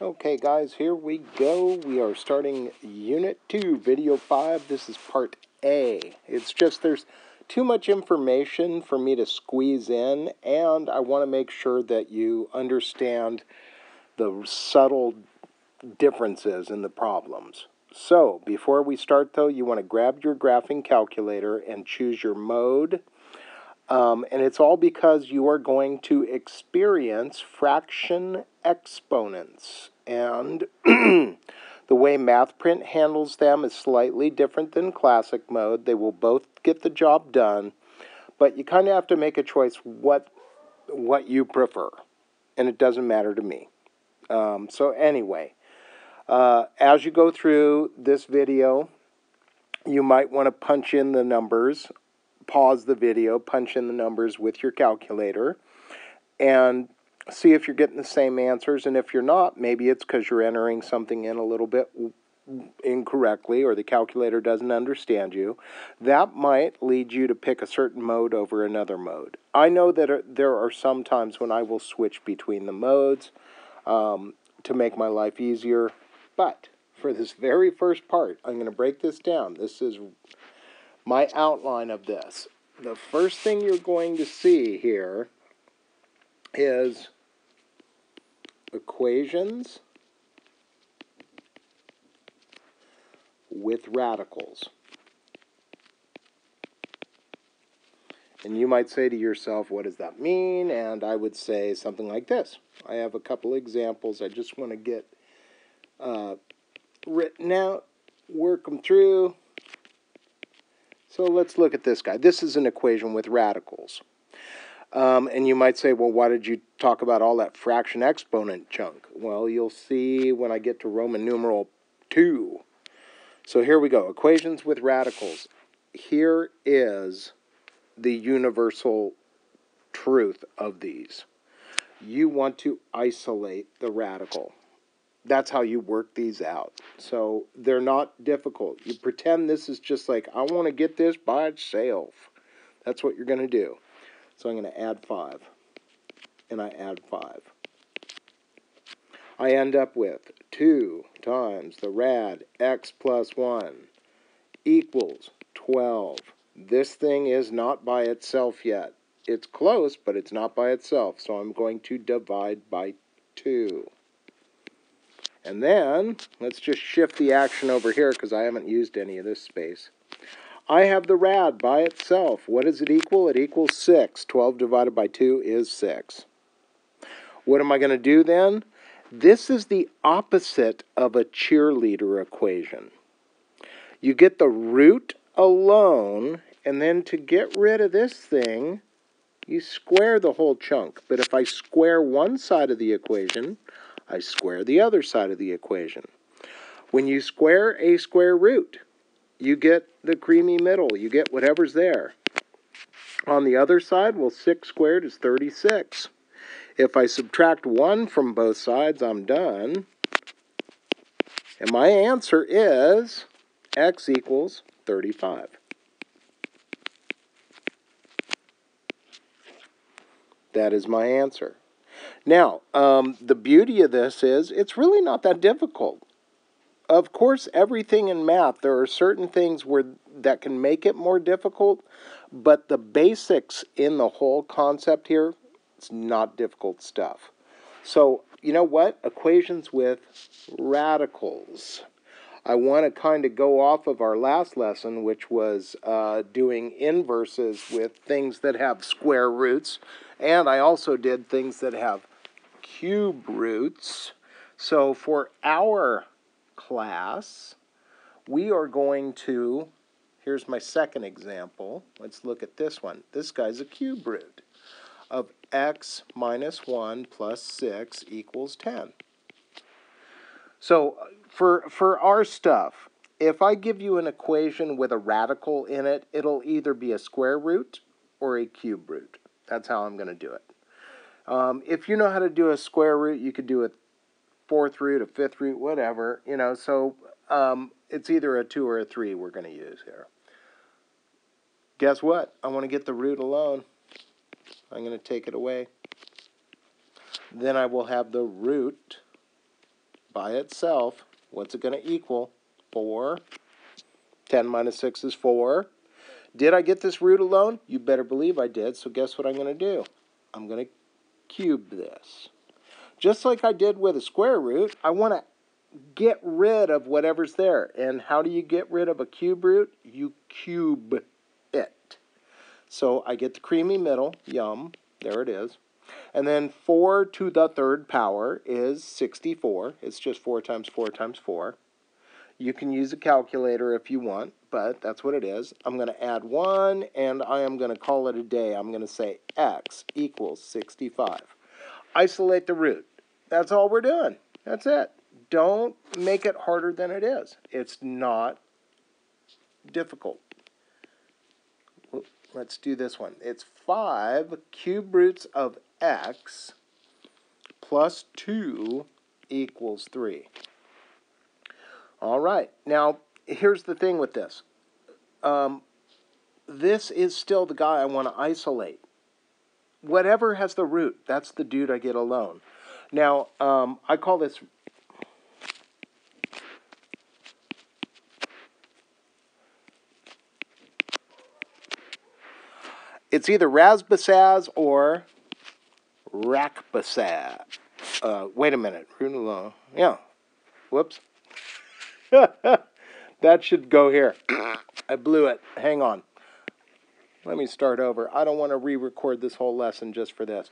Okay guys, here we go. We are starting Unit 2, Video 5. This is Part A. It's just there's too much information for me to squeeze in, and I want to make sure that you understand the subtle differences in the problems. So, before we start though, you want to grab your graphing calculator and choose your mode. Um, and it's all because you are going to experience fraction exponents. And the way MathPrint handles them is slightly different than classic mode. They will both get the job done, but you kind of have to make a choice what what you prefer, and it doesn't matter to me. Um, so anyway, uh, as you go through this video, you might want to punch in the numbers pause the video, punch in the numbers with your calculator, and see if you're getting the same answers. And if you're not, maybe it's because you're entering something in a little bit incorrectly or the calculator doesn't understand you. That might lead you to pick a certain mode over another mode. I know that there are some times when I will switch between the modes um, to make my life easier, but for this very first part, I'm going to break this down. This is my outline of this. The first thing you're going to see here is equations with radicals. And you might say to yourself, what does that mean? And I would say something like this. I have a couple examples I just want to get uh, written out, work them through, so let's look at this guy. This is an equation with radicals. Um, and you might say, well, why did you talk about all that fraction exponent chunk? Well, you'll see when I get to Roman numeral 2. So here we go, equations with radicals. Here is the universal truth of these. You want to isolate the radical that's how you work these out. So they're not difficult. You pretend this is just like, I want to get this by itself. That's what you're going to do. So I'm going to add 5. And I add 5. I end up with 2 times the rad x plus 1 equals 12. This thing is not by itself yet. It's close, but it's not by itself. So I'm going to divide by 2. And then, let's just shift the action over here because I haven't used any of this space. I have the rad by itself. What does it equal? It equals 6. 12 divided by 2 is 6. What am I going to do then? This is the opposite of a cheerleader equation. You get the root alone, and then to get rid of this thing, you square the whole chunk. But if I square one side of the equation, I square the other side of the equation. When you square a square root, you get the creamy middle. You get whatever's there. On the other side, well, 6 squared is 36. If I subtract 1 from both sides, I'm done. And my answer is x equals 35. That is my answer. Now, um, the beauty of this is it's really not that difficult. Of course, everything in math, there are certain things where that can make it more difficult, but the basics in the whole concept here, it's not difficult stuff. So, you know what? Equations with radicals. I want to kind of go off of our last lesson, which was uh, doing inverses with things that have square roots. And I also did things that have cube roots. So for our class, we are going to, here's my second example. Let's look at this one. This guy's a cube root of x minus 1 plus 6 equals 10. So for, for our stuff, if I give you an equation with a radical in it, it'll either be a square root or a cube root. That's how I'm going to do it. Um, if you know how to do a square root, you could do a fourth root, a fifth root, whatever, you know, so um, it's either a 2 or a 3 we're going to use here. Guess what? I want to get the root alone. I'm going to take it away. Then I will have the root by itself, what's it going to equal? 4. 10 minus 6 is 4. Did I get this root alone? You better believe I did. So guess what I'm going to do? I'm going to cube this. Just like I did with a square root, I want to get rid of whatever's there. And how do you get rid of a cube root? You cube it. So I get the creamy middle, yum, there it is. And then 4 to the third power is 64. It's just 4 times 4 times 4. You can use a calculator if you want, but that's what it is. I'm going to add 1, and I am going to call it a day. I'm going to say x equals 65. Isolate the root. That's all we're doing. That's it. Don't make it harder than it is. It's not difficult. Let's do this one. It's 5 cube roots of x plus 2 equals 3. All right. Now, here's the thing with this. Um, this is still the guy I want to isolate. Whatever has the root, that's the dude I get alone. Now, um, I call this it's either Rasbasaz or Rakbasaz. Uh, wait a minute. Yeah. Whoops. that should go here. I blew it. Hang on. Let me start over. I don't want to re-record this whole lesson just for this.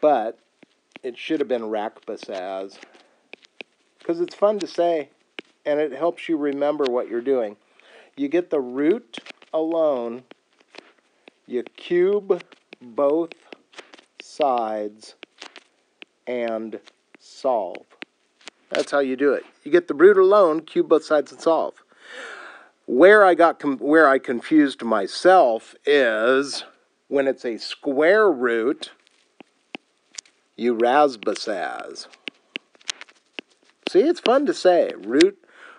But it should have been Rakbasaz. Because it's fun to say, and it helps you remember what you're doing. You get the root alone you cube both sides and solve. That's how you do it. You get the root alone, cube both sides and solve. Where I got where I confused myself is when it's a square root, you Rasbasaz. See, it's fun to say. Root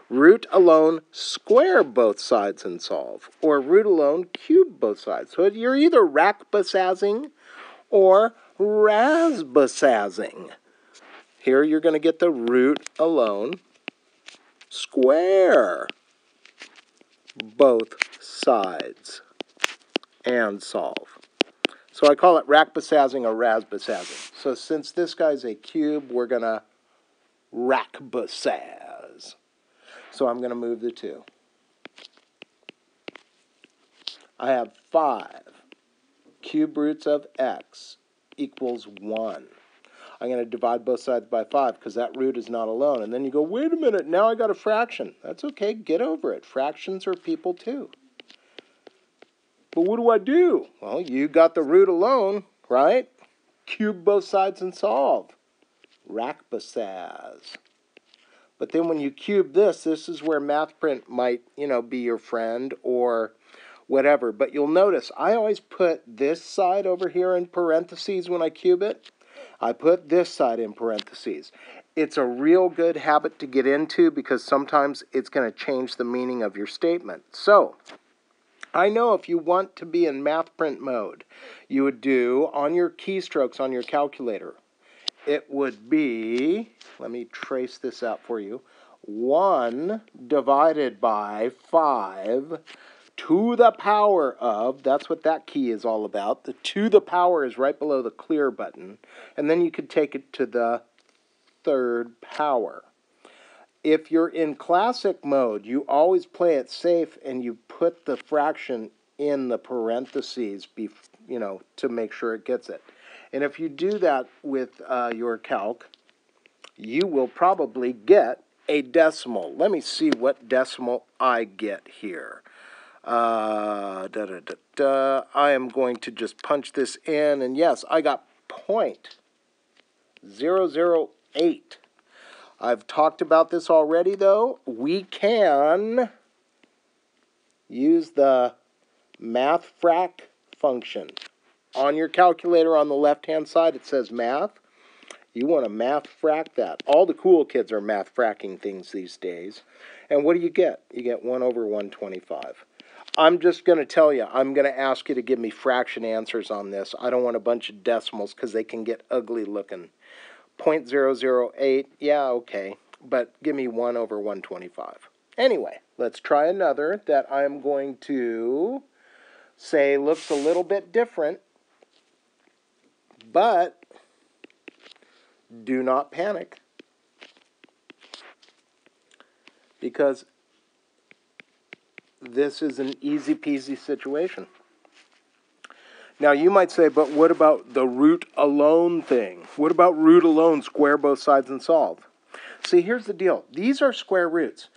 root alone square both sides and solve, or root alone cube both sides. So you're either Rakbasazing or Rasbasazing. Here you're going to get the root alone square both sides and solve. So I call it Rakbasazing or Rasbasazing. So since this guy's a cube, we're going to Rakbasaz. So I'm going to move the 2. I have 5 cube roots of x equals 1. I'm going to divide both sides by 5 because that root is not alone. And then you go, wait a minute, now I got a fraction. That's okay, get over it. Fractions are people too. But what do I do? Well, you got the root alone, right? Cube both sides and solve. Rakbasaz. But then when you cube this, this is where MathPrint might, you know, be your friend or whatever. But you'll notice I always put this side over here in parentheses when I cube it. I put this side in parentheses. It's a real good habit to get into because sometimes it's going to change the meaning of your statement. So, I know if you want to be in math print mode, you would do on your keystrokes on your calculator, it would be, let me trace this out for you, 1 divided by 5 to the power of, that's what that key is all about. The to the power is right below the clear button. And then you could take it to the third power. If you're in classic mode, you always play it safe and you put the fraction in the parentheses, you know, to make sure it gets it. And if you do that with uh, your calc, you will probably get a decimal. Let me see what decimal I get here. Uh, da, da, da, da. I am going to just punch this in, and yes, I got point zero zero eight. I've talked about this already, though. We can use the math frac function on your calculator on the left-hand side, it says math. You want to math frac that. All the cool kids are math fracking things these days. And what do you get? You get 1 over 125. I'm just going to tell you, I'm going to ask you to give me fraction answers on this. I don't want a bunch of decimals because they can get ugly looking. 0.008, yeah, okay, but give me 1 over 125. Anyway, let's try another that I'm going to say looks a little bit different, but do not panic. Because this is an easy peasy situation. Now you might say, but what about the root alone thing? What about root alone, square both sides and solve? See, here's the deal. These are square roots.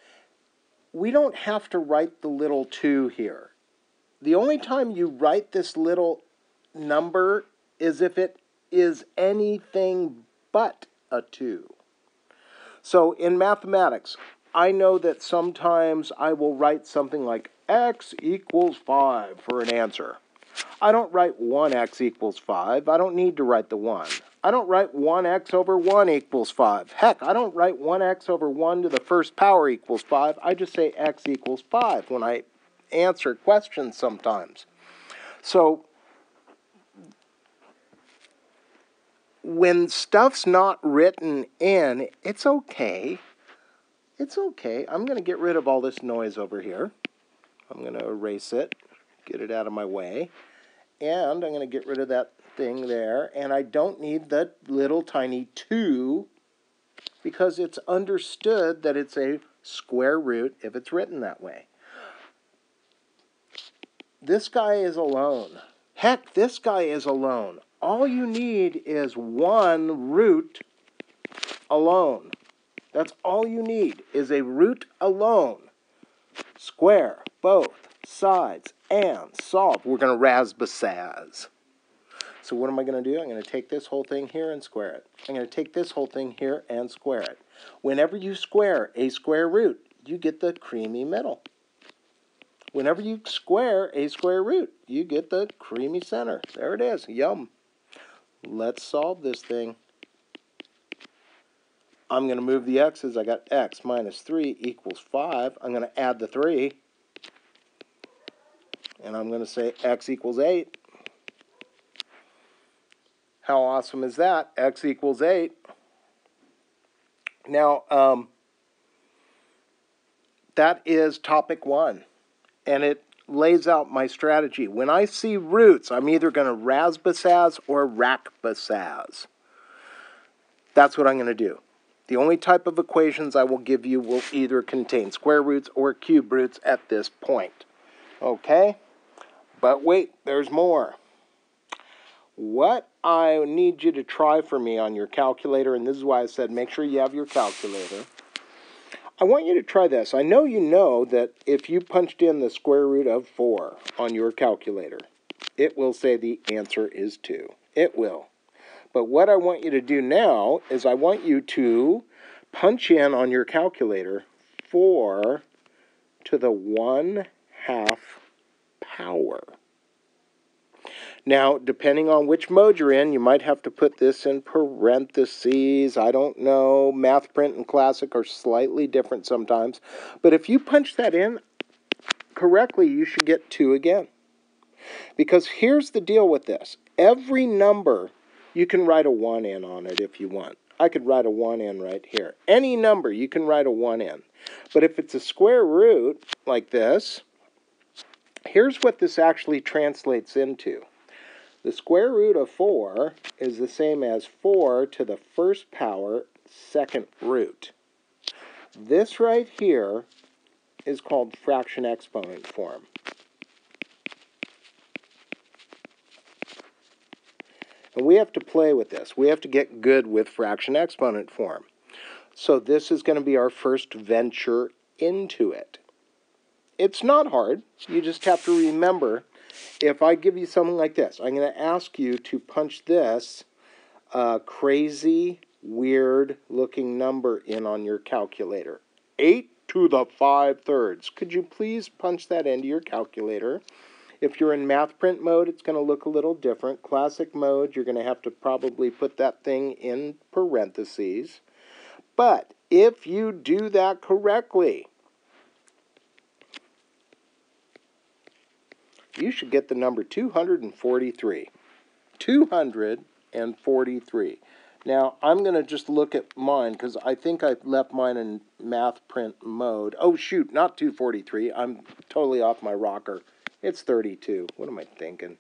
We don't have to write the little 2 here. The only time you write this little number is if it is anything but a 2. So in mathematics, I know that sometimes I will write something like x equals 5 for an answer. I don't write 1x equals 5. I don't need to write the 1. I don't write 1x over 1 equals 5. Heck, I don't write 1x over 1 to the first power equals 5. I just say x equals 5 when I answer questions sometimes. So when stuff's not written in, it's okay. It's okay. I'm going to get rid of all this noise over here. I'm going to erase it, get it out of my way. And I'm going to get rid of that thing there. And I don't need that little tiny 2 because it's understood that it's a square root if it's written that way. This guy is alone. Heck, this guy is alone. All you need is one root alone. That's all you need is a root alone. Square both sides and solve. We're going to rasbasaz. So what am I going to do? I'm going to take this whole thing here and square it. I'm going to take this whole thing here and square it. Whenever you square a square root, you get the creamy middle. Whenever you square a square root, you get the creamy center. There it is. Yum. Let's solve this thing. I'm going to move the x's. I got x minus 3 equals 5. I'm going to add the 3. And I'm going to say x equals 8. How awesome is that? x equals 8. Now, um, that is topic one. And it lays out my strategy. When I see roots, I'm either going to rasbasaz or rakbasaz. That's what I'm going to do. The only type of equations I will give you will either contain square roots or cube roots at this point. Okay? But wait, there's more. What I need you to try for me on your calculator, and this is why I said make sure you have your calculator. I want you to try this. I know you know that if you punched in the square root of 4 on your calculator, it will say the answer is 2. It will. But what I want you to do now is I want you to punch in on your calculator 4 to the 1 half power. Now, depending on which mode you're in, you might have to put this in parentheses. I don't know. Math Print and Classic are slightly different sometimes. But if you punch that in correctly, you should get 2 again. Because here's the deal with this. Every number, you can write a 1 in on it if you want. I could write a 1 in right here. Any number, you can write a 1 in. But if it's a square root, like this, here's what this actually translates into. The square root of 4 is the same as 4 to the first power second root. This right here is called fraction exponent form. And we have to play with this. We have to get good with fraction exponent form. So this is going to be our first venture into it. It's not hard. You just have to remember if I give you something like this, I'm going to ask you to punch this uh, crazy, weird looking number in on your calculator. 8 to the 5 thirds. Could you please punch that into your calculator? If you're in math print mode, it's going to look a little different. Classic mode, you're going to have to probably put that thing in parentheses. But if you do that correctly, you should get the number 243. 243. Now, I'm going to just look at mine because I think I left mine in math print mode. Oh, shoot, not 243. I'm totally off my rocker. It's 32. What am I thinking?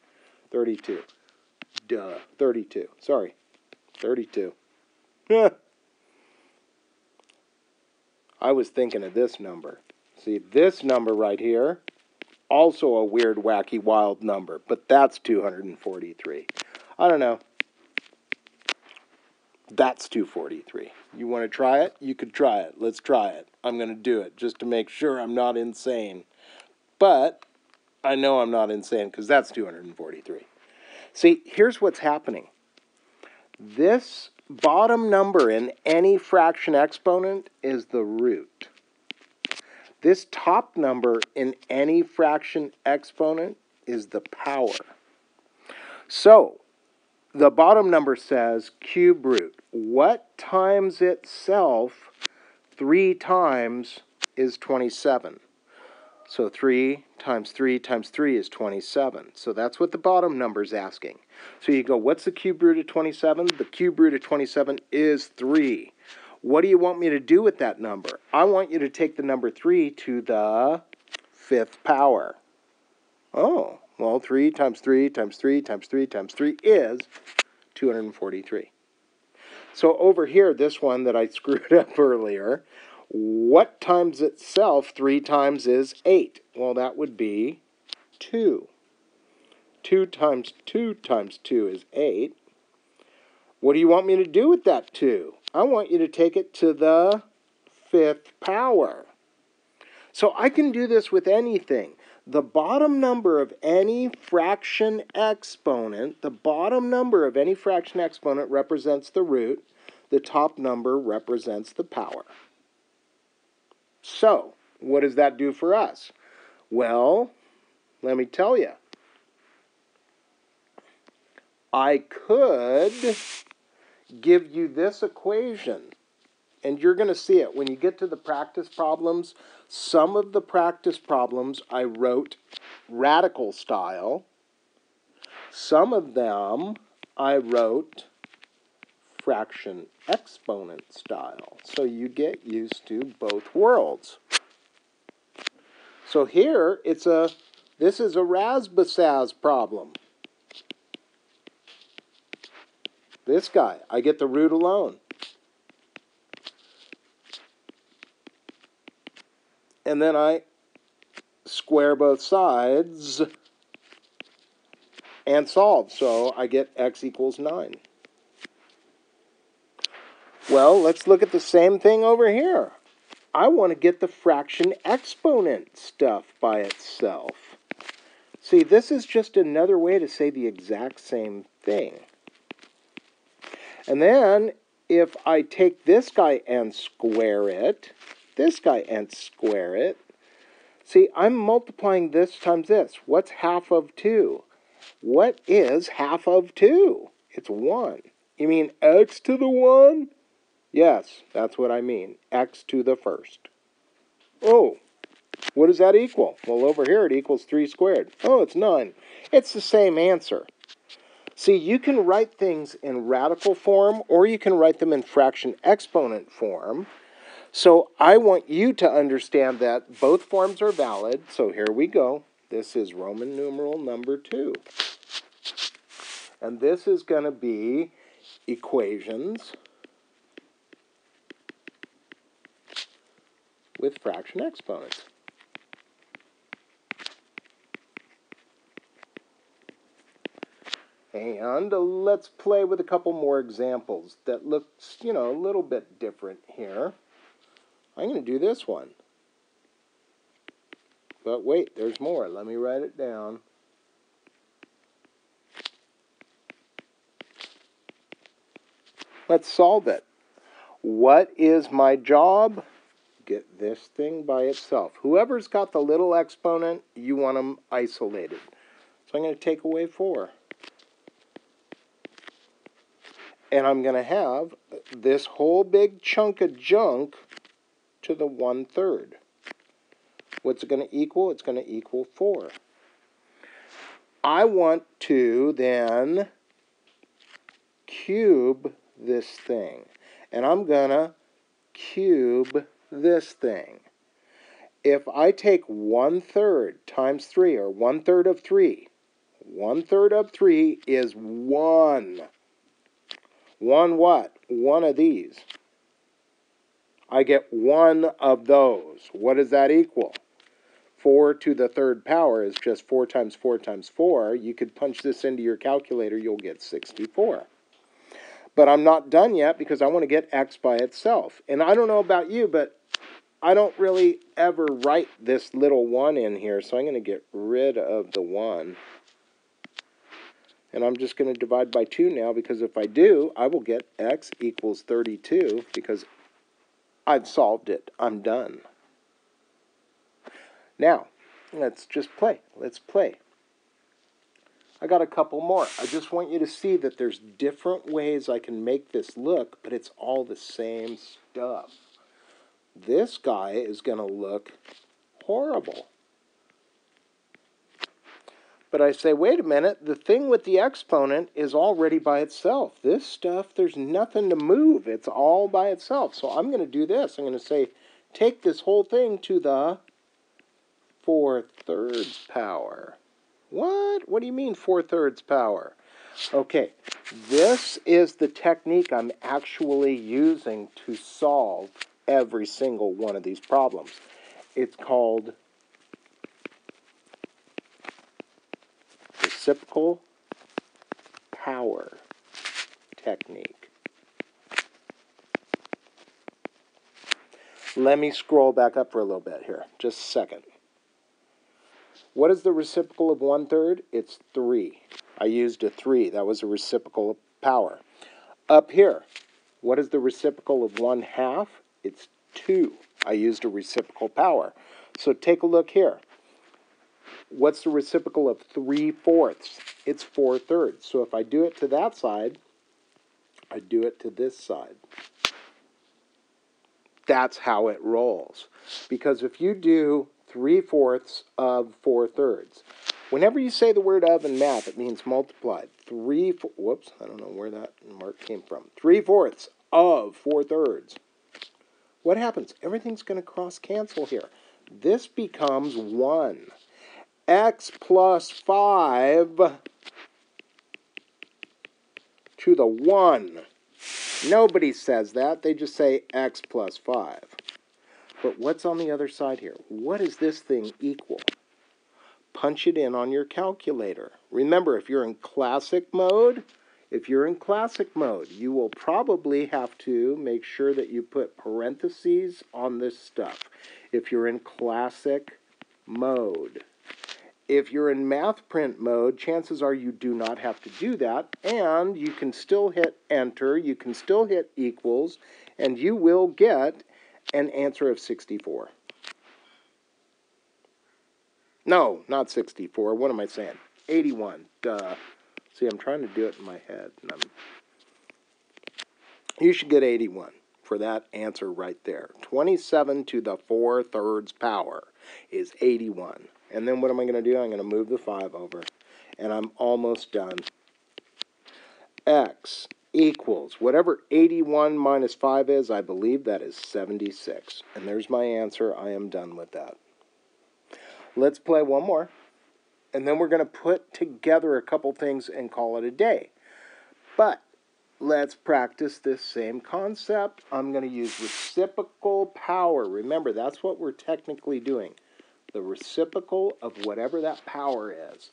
32. Duh. 32. Sorry. 32. I was thinking of this number. See, this number right here, also a weird, wacky, wild number, but that's 243. I don't know. That's 243. You want to try it? You could try it. Let's try it. I'm going to do it just to make sure I'm not insane. But I know I'm not insane because that's 243. See, here's what's happening. This bottom number in any fraction exponent is the root. This top number in any fraction exponent is the power. So, the bottom number says cube root. What times itself three times is 27. So 3 times 3 times 3 is 27. So that's what the bottom number is asking. So you go, what's the cube root of 27? The cube root of 27 is 3. What do you want me to do with that number? I want you to take the number 3 to the fifth power. Oh, well, 3 times 3 times 3 times 3 times 3 is 243. So over here, this one that I screwed up earlier, what times itself 3 times is 8? Well, that would be 2. 2 times 2 times 2 is 8. What do you want me to do with that 2? I want you to take it to the fifth power. So I can do this with anything. The bottom number of any fraction exponent, the bottom number of any fraction exponent represents the root. The top number represents the power. So, what does that do for us? Well, let me tell you. I could give you this equation, and you're going to see it when you get to the practice problems. Some of the practice problems I wrote radical style. Some of them I wrote fraction exponent style. So you get used to both worlds. So here it's a this is a Rasbasaz problem. This guy, I get the root alone. And then I square both sides and solve. So I get x equals 9. Well, let's look at the same thing over here. I want to get the fraction exponent stuff by itself. See, this is just another way to say the exact same thing. And then if I take this guy and square it, this guy and square it, see, I'm multiplying this times this. What's half of 2? What is half of 2? It's 1. You mean x to the 1? Yes, that's what I mean. x to the first. Oh, what does that equal? Well, over here it equals 3 squared. Oh, it's 9. It's the same answer. See, you can write things in radical form or you can write them in fraction exponent form. So I want you to understand that both forms are valid. So here we go. This is Roman numeral number 2. And this is going to be equations with fraction exponents. And let's play with a couple more examples that looks, you know, a little bit different here. I'm going to do this one. But wait, there's more. Let me write it down. Let's solve it. What is my job? Get this thing by itself. Whoever's got the little exponent, you want them isolated. So I'm going to take away 4 and I'm going to have this whole big chunk of junk to the one-third. What's it going to equal? It's going to equal 4. I want to then cube this thing. And I'm going to cube this thing. If I take one third times 3, or one third of 3, one third of 3 is 1. 1 what? One of these. I get one of those. What does that equal? 4 to the third power is just 4 times 4 times 4. You could punch this into your calculator, you'll get 64. But I'm not done yet because I want to get x by itself. And I don't know about you, but I don't really ever write this little 1 in here, so I'm going to get rid of the 1. And I'm just going to divide by 2 now because if I do, I will get x equals 32 because I've solved it. I'm done. Now, let's just play. Let's play. I got a couple more. I just want you to see that there's different ways I can make this look, but it's all the same stuff. This guy is going to look horrible. But I say, wait a minute, the thing with the exponent is already by itself. This stuff, there's nothing to move. It's all by itself. So I'm going to do this. I'm going to say, take this whole thing to the 4 thirds power. What? What do you mean 4 thirds power? Okay, this is the technique I'm actually using to solve every single one of these problems. It's called reciprocal power technique. Let me scroll back up for a little bit here, just a second. What is the reciprocal of one third? It's three. I used a three. That was a reciprocal of power. Up here, what is the reciprocal of one half? It's two. I used a reciprocal power. So take a look here. What's the reciprocal of three fourths? It's four thirds. So if I do it to that side, I do it to this side. That's how it rolls. Because if you do three fourths of four thirds. Whenever you say the word of in math, it means multiplied. Three, whoops, I don't know where that mark came from. Three fourths of four thirds. What happens? Everything's going to cross cancel here. This becomes 1. x plus 5 to the 1. Nobody says that. They just say x plus 5. But what's on the other side here? What is this thing equal? Punch it in on your calculator. Remember, if you're in classic mode, if you're in classic mode, you will probably have to make sure that you put parentheses on this stuff. If you're in classic mode. If you're in math print mode, chances are you do not have to do that, and you can still hit enter, you can still hit equals, and you will get an answer of 64. No, not 64. What am I saying? 81. Duh. See, I'm trying to do it in my head. And I'm... You should get 81 for that answer right there. 27 to the 4 thirds power is 81. And then what am I going to do? I'm going to move the 5 over. And I'm almost done. X equals whatever 81 minus 5 is, I believe that is 76. And there's my answer. I am done with that. Let's play one more. And then we're going to put together a couple things and call it a day. But let's practice this same concept. I'm going to use reciprocal power. Remember, that's what we're technically doing. The reciprocal of whatever that power is.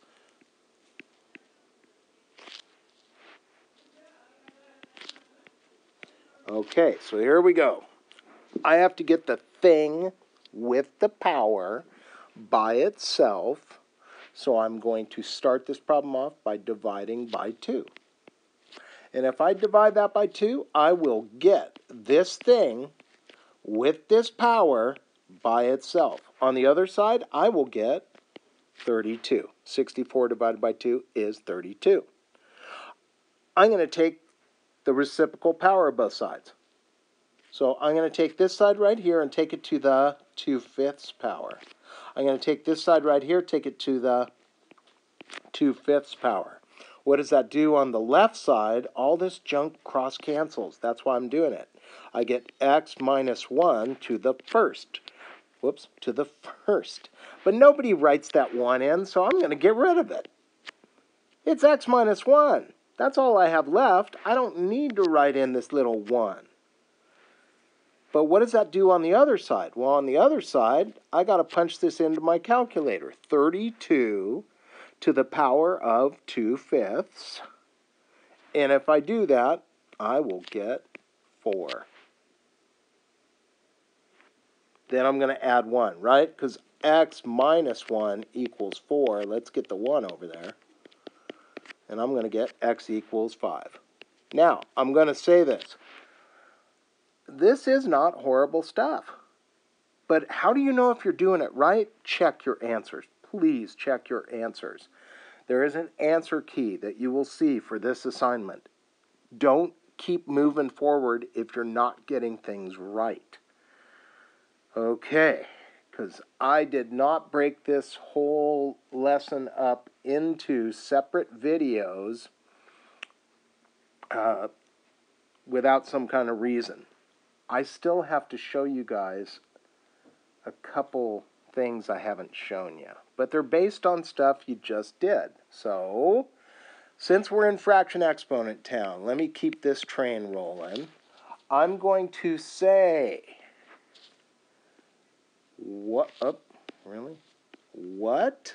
Okay, so here we go. I have to get the thing with the power by itself. So I'm going to start this problem off by dividing by 2. And if I divide that by 2, I will get this thing with this power by itself. On the other side, I will get 32. 64 divided by 2 is 32. I'm going to take the reciprocal power of both sides. So I'm going to take this side right here and take it to the 2 fifths power. I'm going to take this side right here, take it to the 2 fifths power. What does that do on the left side? All this junk cross cancels. That's why I'm doing it. I get x minus 1 to the first. Whoops, to the first. But nobody writes that 1 in, so I'm going to get rid of it. It's x minus 1. That's all I have left. I don't need to write in this little 1. But what does that do on the other side? Well, on the other side, I got to punch this into my calculator. 32 to the power of 2 fifths. And if I do that, I will get 4. Then I'm going to add 1, right? Because x minus 1 equals 4. Let's get the 1 over there. And I'm going to get x equals 5. Now, I'm going to say this. This is not horrible stuff. But how do you know if you're doing it right? Check your answers. Please check your answers. There is an answer key that you will see for this assignment. Don't keep moving forward if you're not getting things right. Okay, because I did not break this whole lesson up into separate videos uh, without some kind of reason. I still have to show you guys a couple things I haven't shown you, but they're based on stuff you just did. So, since we're in fraction exponent town, let me keep this train rolling. I'm going to say what up? Really? What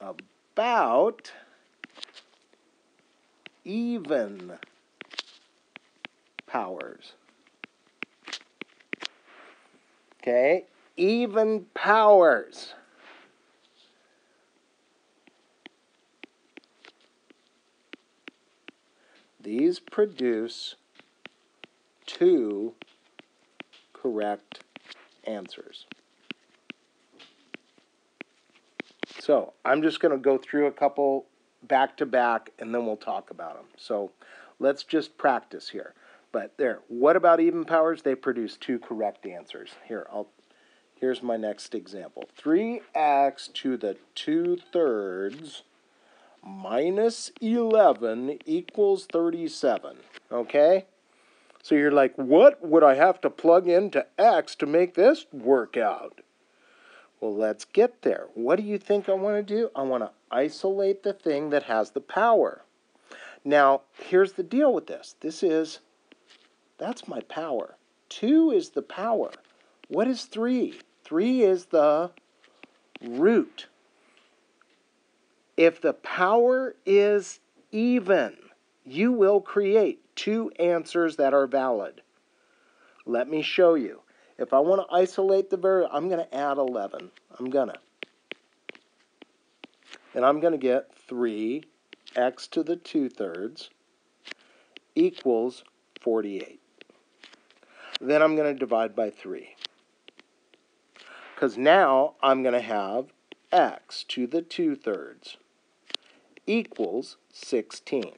about even powers? Okay, even powers. These produce two correct answers. So I'm just going to go through a couple back to back and then we'll talk about them. So let's just practice here. But there, what about even powers? They produce two correct answers. Here, I'll here's my next example. 3x to the 2 thirds minus 11 equals 37. Okay? So you're like, what would I have to plug into X to make this work out? Well, let's get there. What do you think I want to do? I want to isolate the thing that has the power. Now, here's the deal with this. This is, that's my power. 2 is the power. What is 3? 3 is the root. If the power is even, you will create two answers that are valid. Let me show you. If I want to isolate the variable, I'm going to add 11. I'm going to. And I'm going to get 3 x to the 2 thirds equals 48. Then I'm going to divide by 3. Because now I'm going to have x to the 2 thirds equals 16.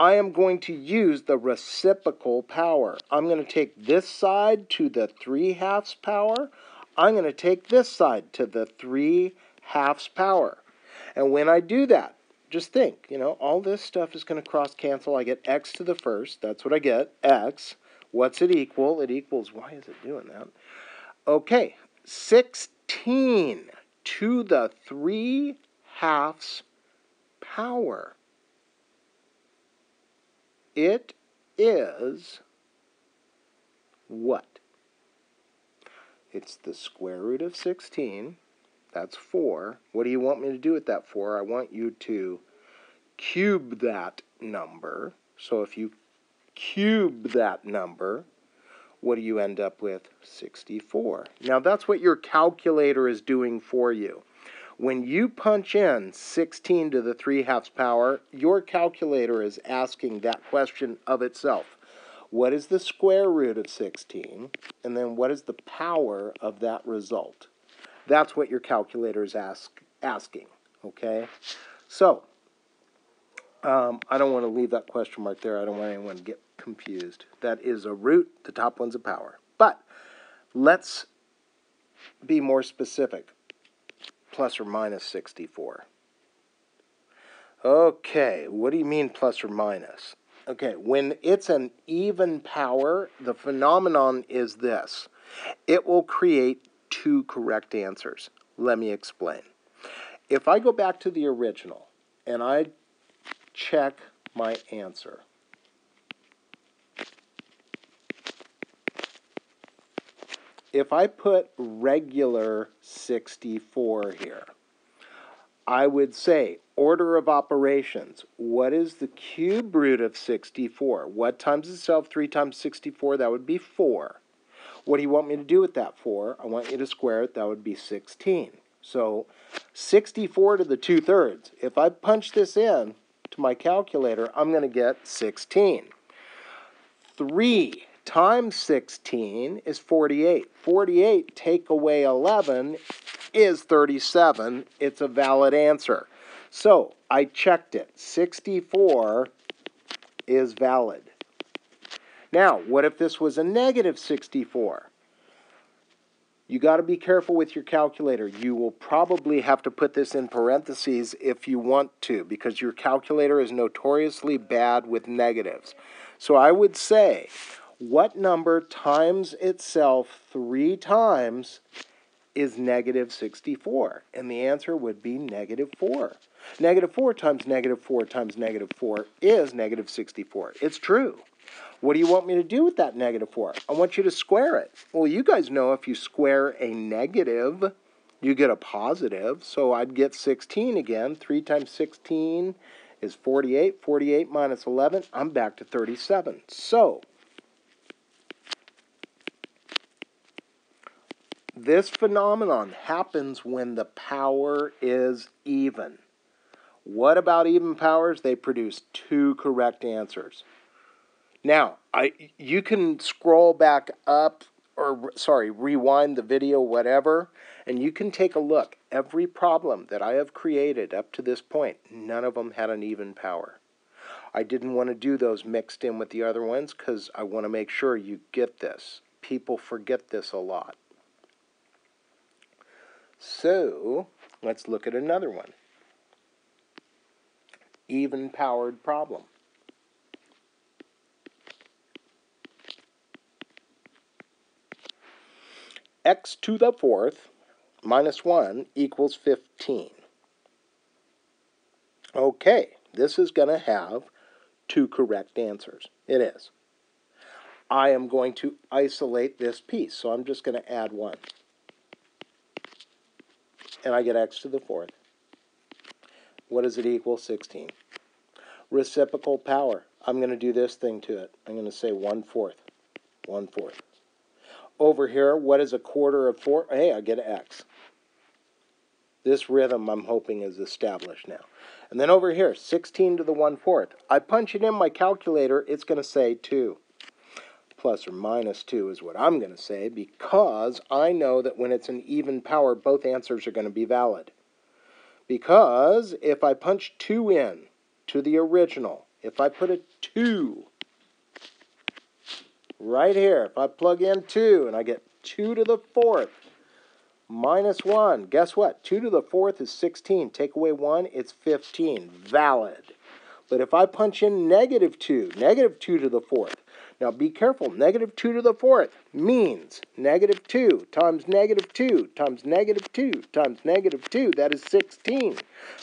I am going to use the reciprocal power. I'm going to take this side to the 3 halves power. I'm going to take this side to the 3 halves power. And when I do that, just think, you know, all this stuff is going to cross cancel. I get x to the first. That's what I get, x. What's it equal? It equals, why is it doing that? Okay, 16 to the 3 halves power. It is what? It's the square root of 16. That's 4. What do you want me to do with that 4? I want you to cube that number. So if you cube that number, what do you end up with? 64. Now that's what your calculator is doing for you. When you punch in 16 to the 3 halves power, your calculator is asking that question of itself. What is the square root of 16? And then what is the power of that result? That's what your calculator is ask, asking, okay? So, um, I don't want to leave that question mark there. I don't want anyone to get confused. That is a root. The top one's a power. But let's be more specific plus or minus 64. Okay, what do you mean plus or minus? Okay, when it's an even power, the phenomenon is this. It will create two correct answers. Let me explain. If I go back to the original and I check my answer, if I put regular 64 here, I would say order of operations. What is the cube root of 64? What times itself? 3 times 64, that would be 4. What do you want me to do with that 4? I want you to square it. That would be 16. So 64 to the 2 thirds. If I punch this in to my calculator, I'm going to get 16. 3 times 16 is 48. 48 take away 11 is 37. It's a valid answer. So I checked it. 64 is valid. Now, what if this was a negative 64? You got to be careful with your calculator. You will probably have to put this in parentheses if you want to, because your calculator is notoriously bad with negatives. So I would say, what number times itself three times is negative 64? And the answer would be negative 4. Negative 4 times negative 4 times negative 4 is negative 64. It's true. What do you want me to do with that negative 4? I want you to square it. Well, you guys know if you square a negative, you get a positive. So I'd get 16 again. 3 times 16 is 48. 48 minus 11, I'm back to 37. So this phenomenon happens when the power is even. What about even powers? They produce two correct answers. Now, I you can scroll back up or sorry, rewind the video whatever and you can take a look. Every problem that I have created up to this point, none of them had an even power. I didn't want to do those mixed in with the other ones cuz I want to make sure you get this. People forget this a lot. So, let's look at another one. Even powered problem. x to the fourth minus 1 equals 15. Okay, this is going to have two correct answers. It is. I am going to isolate this piece, so I'm just going to add 1. And I get x to the fourth. What does it equal? 16. Reciprocal power. I'm going to do this thing to it. I'm going to say 1 fourth. 1 fourth over here, what is a quarter of 4? Hey, I get x. This rhythm, I'm hoping, is established now. And then over here, 16 to the 1 fourth. I punch it in my calculator, it's going to say 2. Plus or minus 2 is what I'm going to say because I know that when it's an even power, both answers are going to be valid. Because if I punch 2 in to the original, if I put a 2 right here, if I plug in 2 and I get 2 to the fourth minus 1, guess what? 2 to the fourth is 16. Take away 1, it's 15. Valid. But if I punch in negative 2, negative 2 to the fourth, now be careful, negative 2 to the fourth means negative 2 times negative 2 times negative 2 times negative 2. That is 16.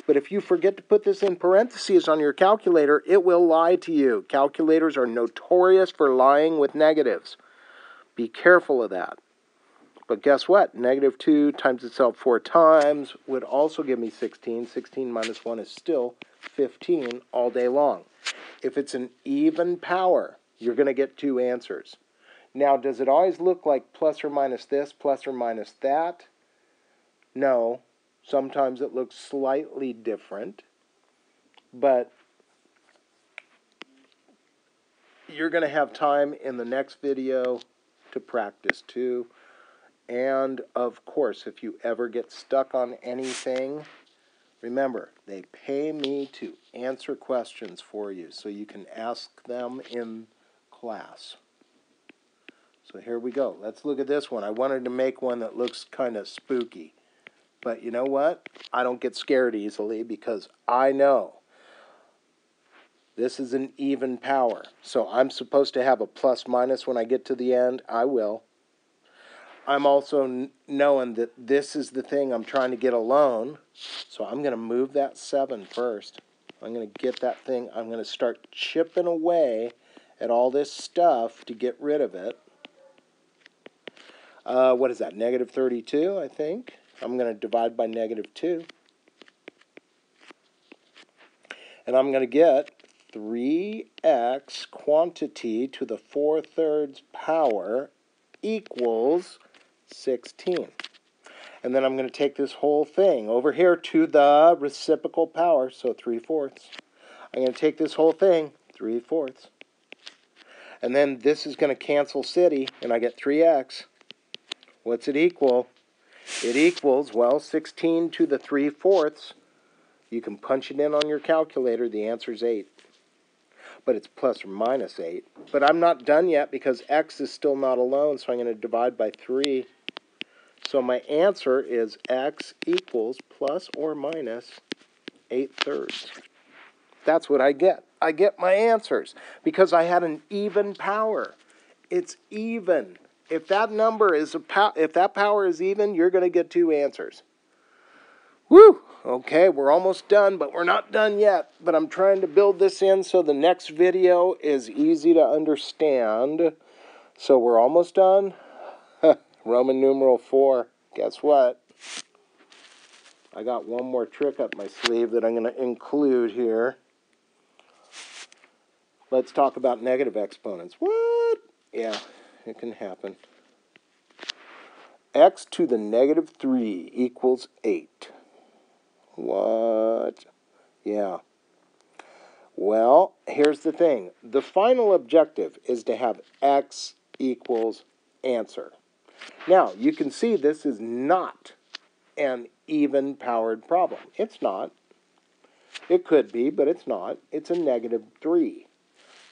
But if you forget to put this in parentheses on your calculator, it will lie to you. Calculators are notorious for lying with negatives. Be careful of that. But guess what? Negative 2 times itself 4 times would also give me 16. 16 minus 1 is still 15 all day long. If it's an even power, you're going to get two answers. Now, does it always look like plus or minus this, plus or minus that? No. Sometimes it looks slightly different, but you're going to have time in the next video to practice too. And of course, if you ever get stuck on anything, remember, they pay me to answer questions for you so you can ask them in class. So here we go. Let's look at this one. I wanted to make one that looks kind of spooky. But you know what? I don't get scared easily because I know This is an even power. So I'm supposed to have a plus minus when I get to the end. I will. I'm also knowing that this is the thing I'm trying to get alone. So I'm going to move that 7 first. I'm going to get that thing. I'm going to start chipping away at all this stuff to get rid of it. Uh, what is that? Negative 32, I think. I'm going to divide by negative 2. And I'm going to get 3x quantity to the 4 thirds power equals 16. And then I'm going to take this whole thing over here to the reciprocal power, so 3 fourths. I'm going to take this whole thing, 3 fourths. And then this is going to cancel city, and I get 3x. What's it equal? It equals, well, 16 to the 3 fourths. You can punch it in on your calculator. The answer is 8. But it's plus or minus 8. But I'm not done yet because x is still not alone, so I'm going to divide by 3. So my answer is x equals plus or minus 8 thirds. That's what I get. I get my answers because I had an even power. It's even if that number is a pow- if that power is even, you're going to get two answers. Woo! Okay, we're almost done, but we're not done yet. But I'm trying to build this in so the next video is easy to understand. So we're almost done. Roman numeral 4. Guess what? I got one more trick up my sleeve that I'm going to include here. Let's talk about negative exponents. What? Yeah, it can happen. x to the negative 3 equals 8. What? Yeah. Well, here's the thing. The final objective is to have x equals answer. Now, you can see this is not an even powered problem. It's not. It could be, but it's not. It's a negative 3.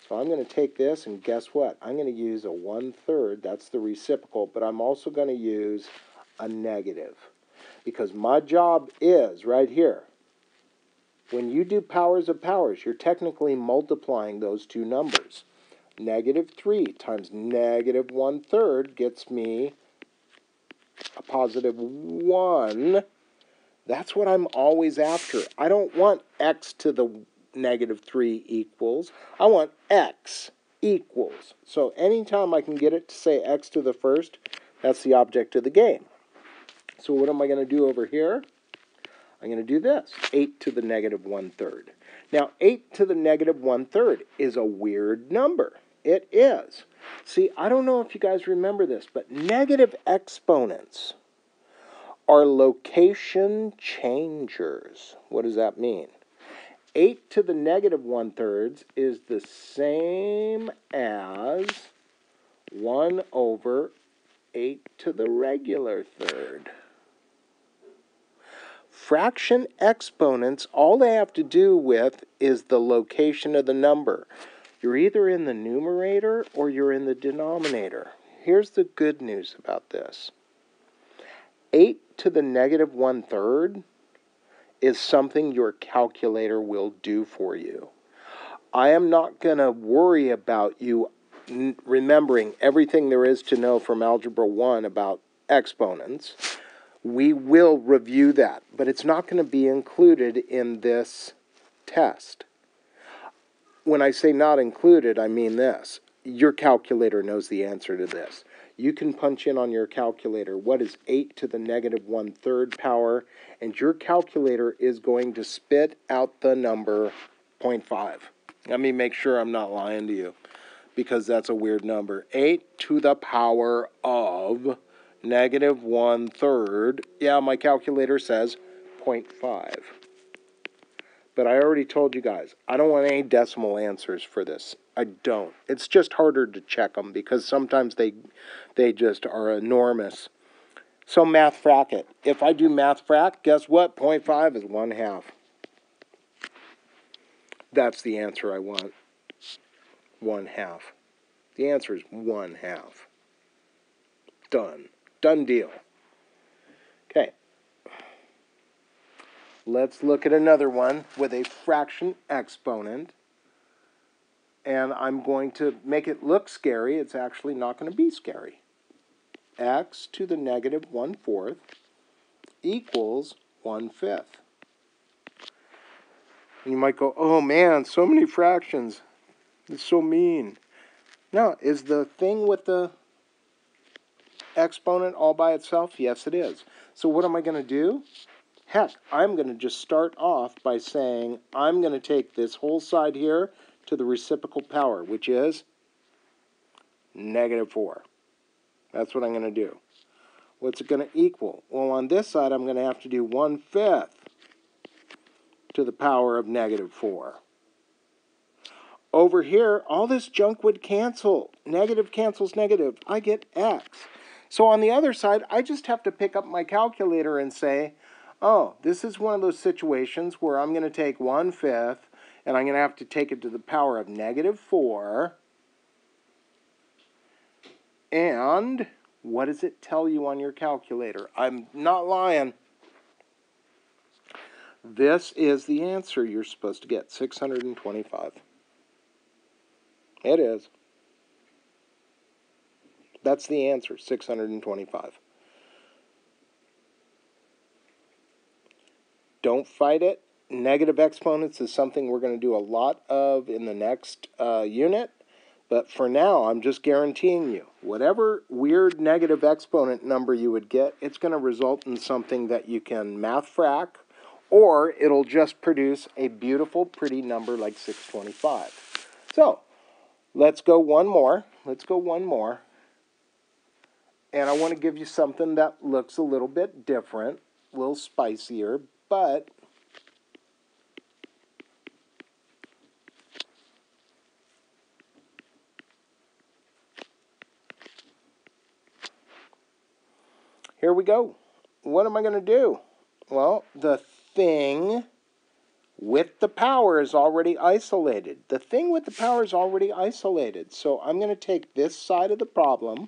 So I'm going to take this and guess what? I'm going to use a one-third. That's the reciprocal, but I'm also going to use a negative. Because my job is right here. When you do powers of powers, you're technically multiplying those two numbers. Negative 3 times negative one-third gets me a positive 1. That's what I'm always after. I don't want x to the negative 3 equals. I want x equals. So anytime I can get it to say x to the first, that's the object of the game. So what am I going to do over here? I'm going to do this, 8 to the negative 1 third. Now, 8 to the negative 1 third is a weird number. It is. See, I don't know if you guys remember this, but negative exponents are location changers. What does that mean? 8 to the negative 1 thirds is the same as 1 over 8 to the regular third. Fraction exponents, all they have to do with is the location of the number. You're either in the numerator or you're in the denominator. Here's the good news about this. 8 to the negative 1 third is something your calculator will do for you. I am not going to worry about you remembering everything there is to know from Algebra 1 about exponents. We will review that, but it's not going to be included in this test. When I say not included, I mean this. Your calculator knows the answer to this you can punch in on your calculator what is 8 to the negative 1 third power, and your calculator is going to spit out the number 0.5. Let me make sure I'm not lying to you because that's a weird number. 8 to the power of negative 1 third. Yeah, my calculator says 0.5. But I already told you guys, I don't want any decimal answers for this. I don't. It's just harder to check them because sometimes they they just are enormous. So math frac it. If I do math frac, guess what? 0.5 is 1 half. That's the answer I want. 1 half. The answer is 1 half. Done. Done deal. Okay. Let's look at another one with a fraction exponent. And I'm going to make it look scary. It's actually not going to be scary. x to the negative 1 fourth equals 1 fifth. And you might go, oh man, so many fractions. It's so mean. Now, is the thing with the exponent all by itself? Yes, it is. So what am I going to do? Heck, I'm going to just start off by saying I'm going to take this whole side here to the reciprocal power, which is negative 4. That's what I'm going to do. What's it going to equal? Well, on this side, I'm going to have to do 1 fifth to the power of negative 4. Over here, all this junk would cancel. Negative cancels negative. I get x. So on the other side, I just have to pick up my calculator and say, oh, this is one of those situations where I'm going to take 1 fifth and I'm going to have to take it to the power of negative 4. And what does it tell you on your calculator? I'm not lying. This is the answer you're supposed to get, 625. It is. That's the answer, 625. Don't fight it. Negative exponents is something we're going to do a lot of in the next uh, unit. But for now, I'm just guaranteeing you, whatever weird negative exponent number you would get, it's going to result in something that you can math frac, or it'll just produce a beautiful, pretty number like 625. So, let's go one more. Let's go one more. And I want to give you something that looks a little bit different, a little spicier, but Here we go. What am I going to do? Well, the thing with the power is already isolated. The thing with the power is already isolated. So I'm going to take this side of the problem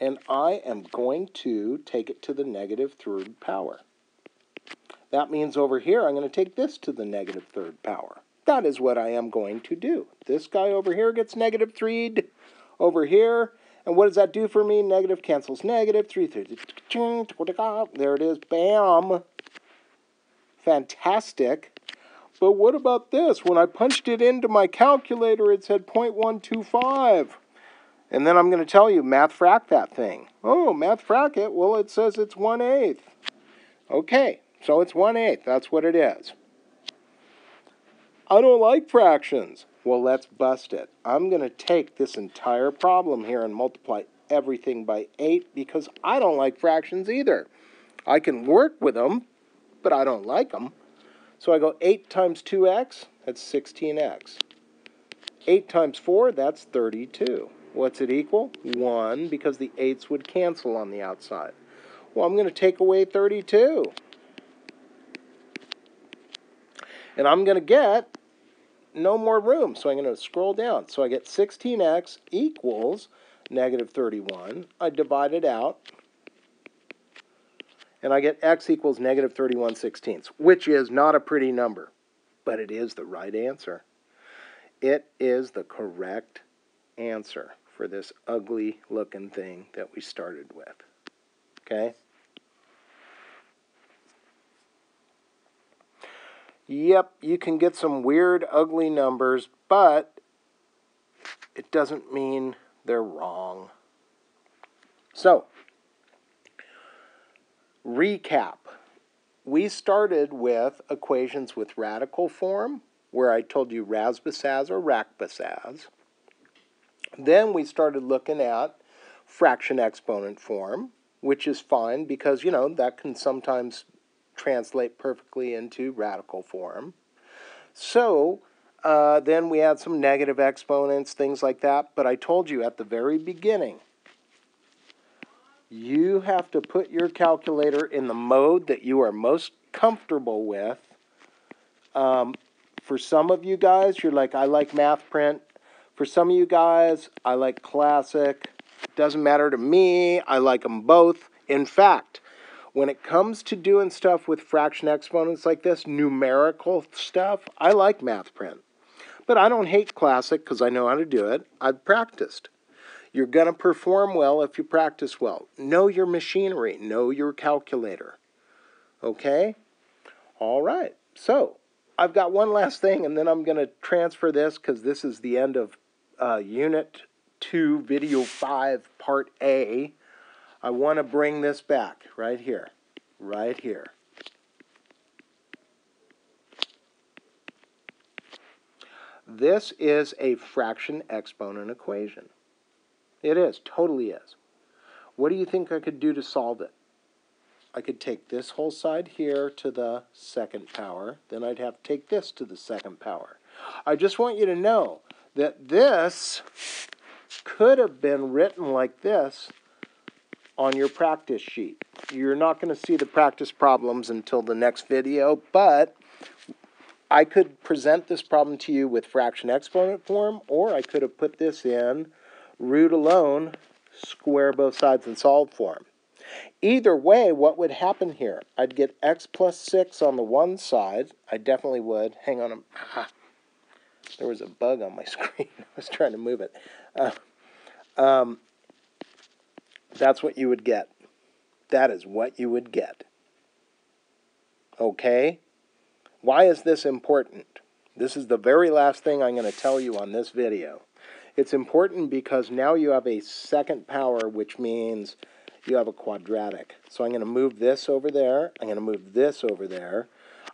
and I am going to take it to the negative third power. That means over here I'm going to take this to the negative third power. That is what I am going to do. This guy over here gets negative 3 over here, and what does that do for me? Negative cancels negative. 3, 3, there it is. Bam. Fantastic. But what about this? When I punched it into my calculator, it said 0.125. And then I'm going to tell you, math frac that thing. Oh, math frac it. Well, it says it's 1 eighth. Okay, so it's 1 eighth. That's what it is. I don't like fractions. Well, let's bust it. I'm going to take this entire problem here and multiply everything by 8 because I don't like fractions either. I can work with them, but I don't like them. So I go 8 times 2x, that's 16x. 8 times 4, that's 32. What's it equal? 1, because the 8s would cancel on the outside. Well, I'm going to take away 32. And I'm going to get no more room. So I'm going to scroll down. So I get 16x equals negative 31. I divide it out. And I get x equals negative 31 sixteenths, which is not a pretty number, but it is the right answer. It is the correct answer for this ugly looking thing that we started with. Okay? Yep, you can get some weird, ugly numbers, but it doesn't mean they're wrong. So, recap. We started with equations with radical form, where I told you Rasbasaz or Rakbasaz. Then we started looking at fraction exponent form, which is fine because, you know, that can sometimes translate perfectly into radical form. So uh, then we had some negative exponents, things like that. But I told you at the very beginning, you have to put your calculator in the mode that you are most comfortable with. Um, for some of you guys, you're like, I like math print. For some of you guys, I like classic. Doesn't matter to me. I like them both. In fact, when it comes to doing stuff with fraction exponents like this, numerical stuff, I like math print. But I don't hate Classic because I know how to do it. I've practiced. You're going to perform well if you practice well. Know your machinery. Know your calculator. Okay? All right. So, I've got one last thing, and then I'm going to transfer this because this is the end of uh, Unit 2, Video 5, Part A. I want to bring this back right here. Right here. This is a fraction exponent equation. It is, totally is. What do you think I could do to solve it? I could take this whole side here to the second power. Then I'd have to take this to the second power. I just want you to know that this could have been written like this on your practice sheet. You're not going to see the practice problems until the next video, but I could present this problem to you with fraction exponent form, or I could have put this in root alone, square both sides and solve form. Either way, what would happen here? I'd get x plus 6 on the one side. I definitely would. Hang on. Ah, there was a bug on my screen. I was trying to move it. Uh, um, that's what you would get. That is what you would get. Okay? Why is this important? This is the very last thing I'm going to tell you on this video. It's important because now you have a second power, which means you have a quadratic. So I'm going to move this over there. I'm going to move this over there.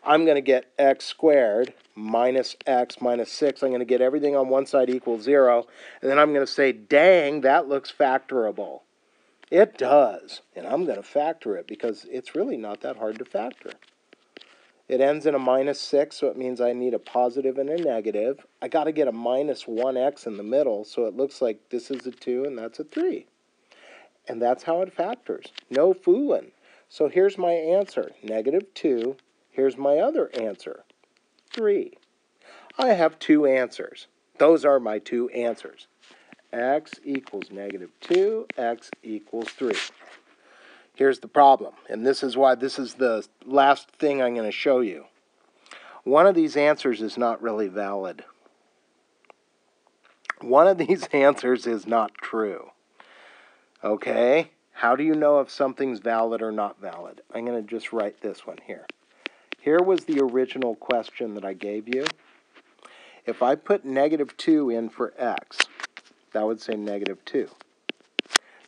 I'm going to get x squared minus x minus 6. I'm going to get everything on one side equals 0. And then I'm going to say, dang, that looks factorable. It does. And I'm going to factor it because it's really not that hard to factor. It ends in a minus 6, so it means I need a positive and a negative. I got to get a minus 1x in the middle, so it looks like this is a 2 and that's a 3. And that's how it factors. No fooling. So here's my answer, negative 2. Here's my other answer, 3. I have two answers. Those are my two answers. X equals negative 2, x equals 3. Here's the problem, and this is why this is the last thing I'm going to show you. One of these answers is not really valid. One of these answers is not true. Okay? How do you know if something's valid or not valid? I'm going to just write this one here. Here was the original question that I gave you. If I put negative 2 in for x, that would say negative 2.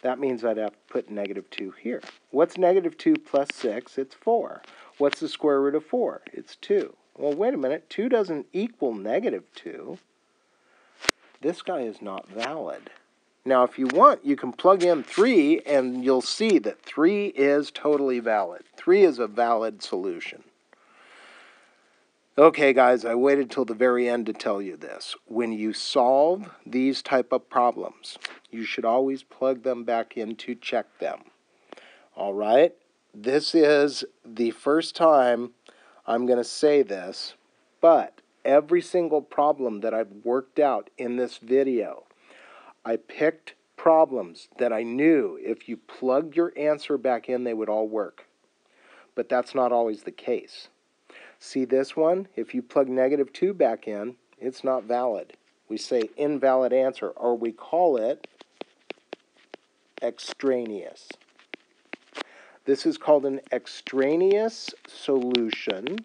That means I'd have to put negative 2 here. What's negative 2 plus 6? It's 4. What's the square root of 4? It's 2. Well, wait a minute. 2 doesn't equal negative 2. This guy is not valid. Now, if you want, you can plug in 3, and you'll see that 3 is totally valid. 3 is a valid solution. Okay, guys, I waited till the very end to tell you this. When you solve these type of problems, you should always plug them back in to check them. All right? This is the first time I'm going to say this, but every single problem that I've worked out in this video, I picked problems that I knew if you plugged your answer back in, they would all work. But that's not always the case. See this one? If you plug negative 2 back in, it's not valid. We say invalid answer, or we call it extraneous. This is called an extraneous solution.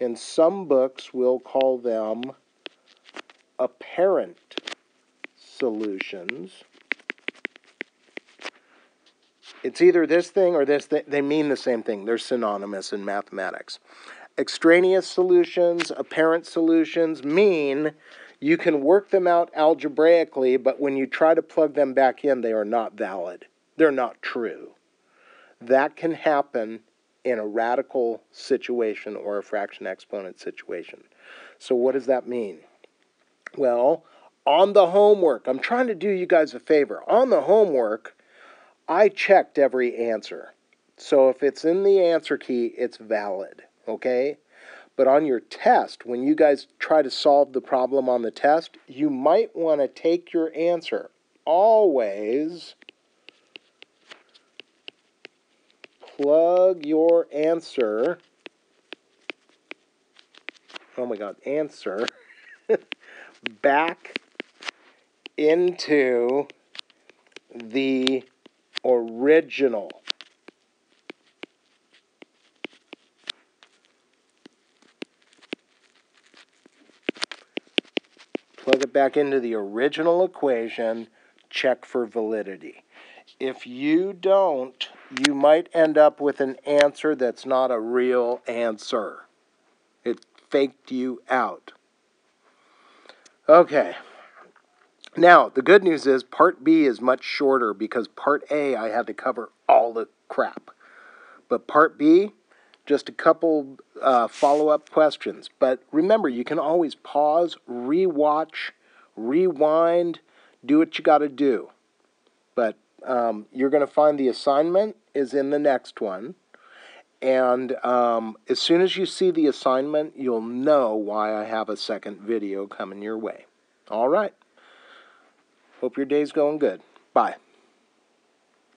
and some books will call them apparent solutions. It's either this thing or this thing. They mean the same thing. They're synonymous in mathematics extraneous solutions, apparent solutions mean you can work them out algebraically, but when you try to plug them back in, they are not valid. They're not true. That can happen in a radical situation or a fraction exponent situation. So, what does that mean? Well, on the homework, I'm trying to do you guys a favor. On the homework, I checked every answer. So, if it's in the answer key, it's valid okay? But on your test, when you guys try to solve the problem on the test, you might want to take your answer. Always plug your answer. Oh my God, answer back into the original. Plug it back into the original equation, check for validity. If you don't, you might end up with an answer that's not a real answer. It faked you out. Okay. Now, the good news is part B is much shorter because part A I had to cover all the crap. But part B, just a couple uh, follow up questions. But remember, you can always pause, rewatch, rewind, do what you got to do. But um, you're going to find the assignment is in the next one. And um, as soon as you see the assignment, you'll know why I have a second video coming your way. All right. Hope your day's going good. Bye.